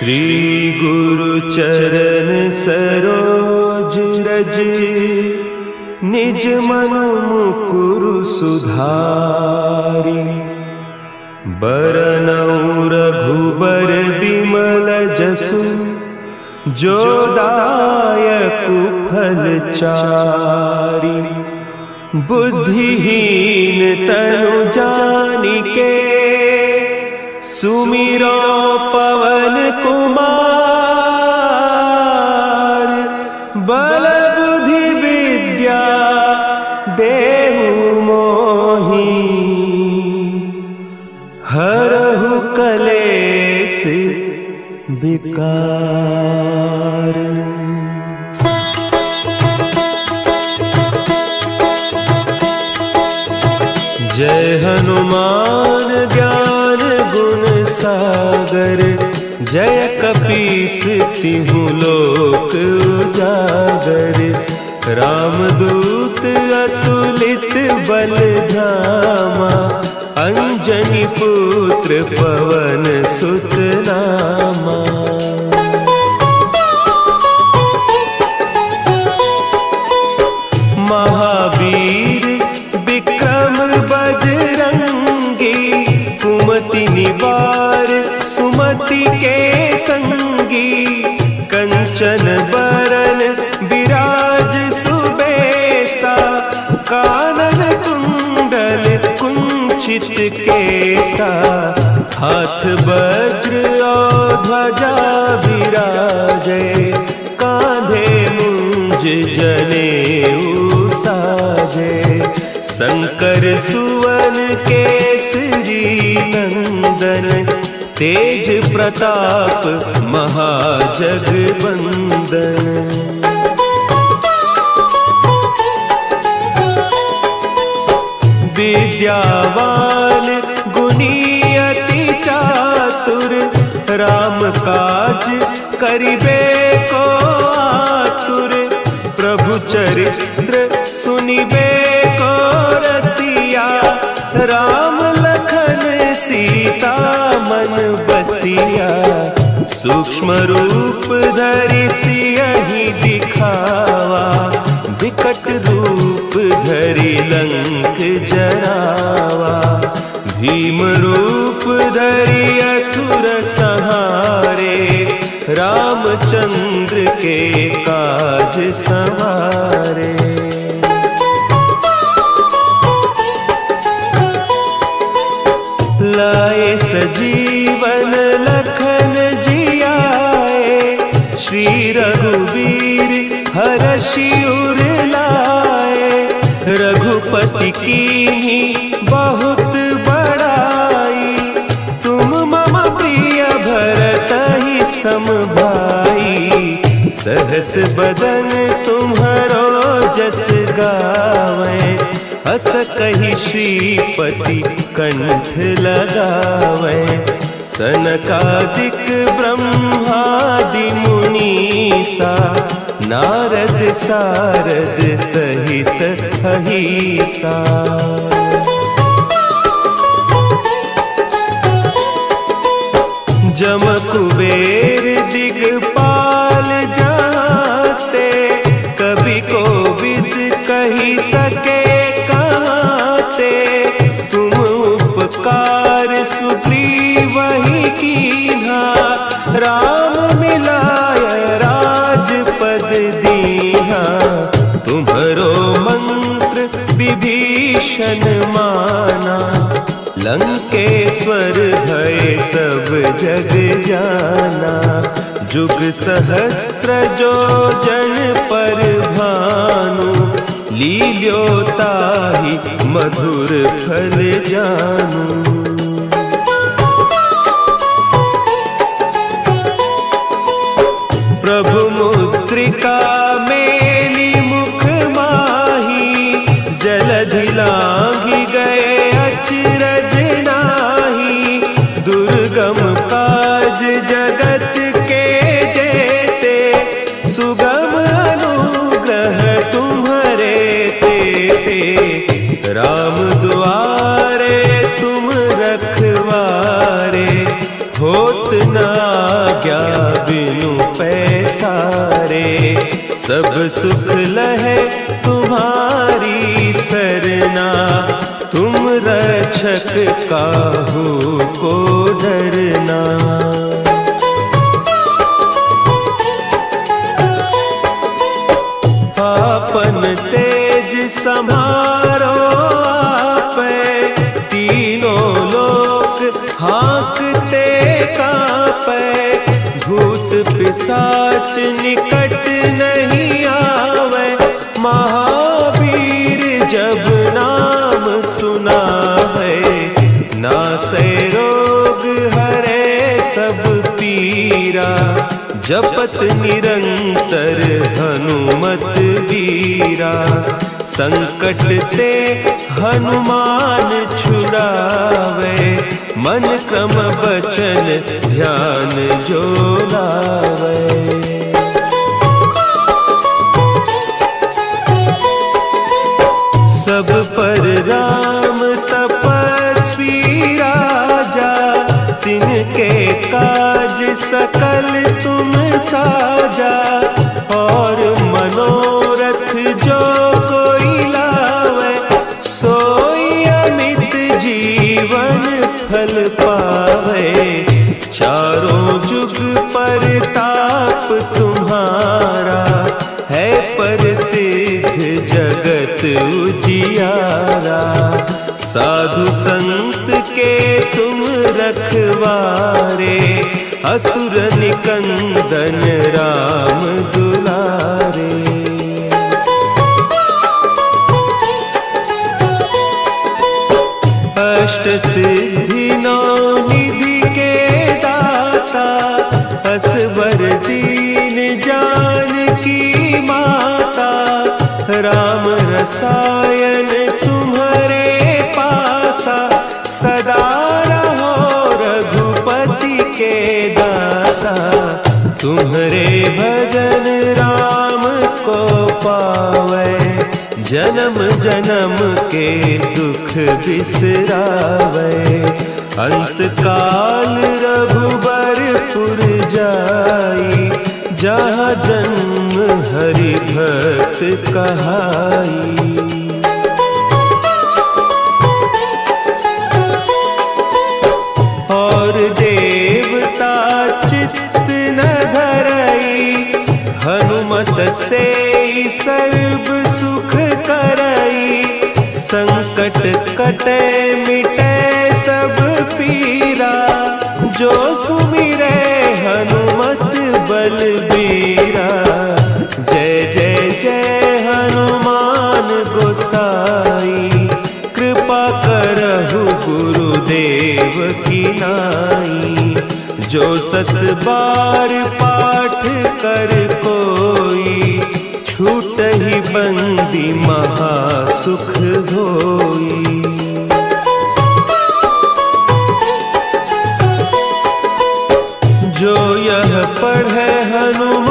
श्री गुरु चरण सरोज रज। निज मन मुकुरु सुधारी। बरनऊ रघुबर बिमल जसु। जो दायक फल चारी। बुद्धिहीन तनु जानिके सुमिरो पवन कुमार बल बुद्धि विद्या देहु मोही। हरहु कलेस विकार। जय हनुमान। सागर जय कपीस तिहु लोक उजागर। रामदूत अतुलित बल धामा। अंजनी पुत्र पवन सुत नामा सुमति के संगी, कंचन बरन विराज सुबेसा, कानन कुंडल कुंचित केसा, हाथ वज्र ध्वजा विराजे, कांधे मुंज जने साजे शंकर सुवन केसरी नंदन तेज प्रताप महाजगबंदन। विद्यावान गुणी अति चातुर राम काज करिबे को आतुर। प्रभु चरित्र रूप धरि सियहि दिखावा। विकट रूप धरि लंक जरावा। भीम रूप धरि असुर संहारे, रामचंद्र के काज संवारे शिवर लाए रघुपति की बहुत बड़ाई। तुम मम प्रिय भरत ही सम भाई। सहस बदन तुम्हारो जस गावे। हस कही श्रीपति कंठ लगावे। सनकादिक ब्रह्मादि मुनीसा नारद सारद सहित अहिसा। जम कुबेर विभीषण माना, लंकेश्वर भय सब जग जाना। जुग सहस्त्र जो जन पर भानु, लील्योताहि मधुर फल जानू। प्रभु मुद्रिका मेली सब सुख लहे तुम्हारी सरना। तुम रक्षक काहू को डरना। आपन तेज समारो आप। तीनों लोक हाँकते कापे। भूत पिसाच निकट जपत निरंतर हनुमत वीरा, संकट ते हनुमान छुड़ावे, मन क्रम बचन ध्यान जो लावे। सब पर राम संत के तुम रखवारे असुर निकंदन राम दुलारे। तुम्हारे भजन राम को पावे। जन्म जन्म के दुख बिसरावे। अंत काल रघुबरपुर जाई, जहाँ जन्म हरि भक्त कहाई। सर्व सुख करई, संकट कटे मिटे सब पीरा। जो सुमिरे हनुमत बलबीरा। जय जय जय हनुमान गोसाई। कृपा करहु गुरुदेव की नाई। जो सत बार पाठ कर बंदी महासुख होई जो यह पढ़े हनुमान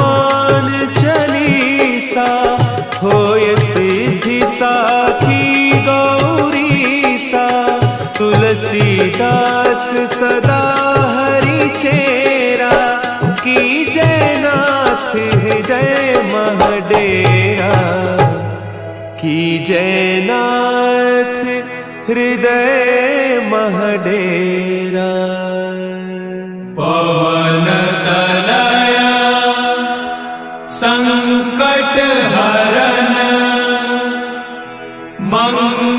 जय महडेरा की जनाथ हृदय महडेरा पवन दया संकटर मंग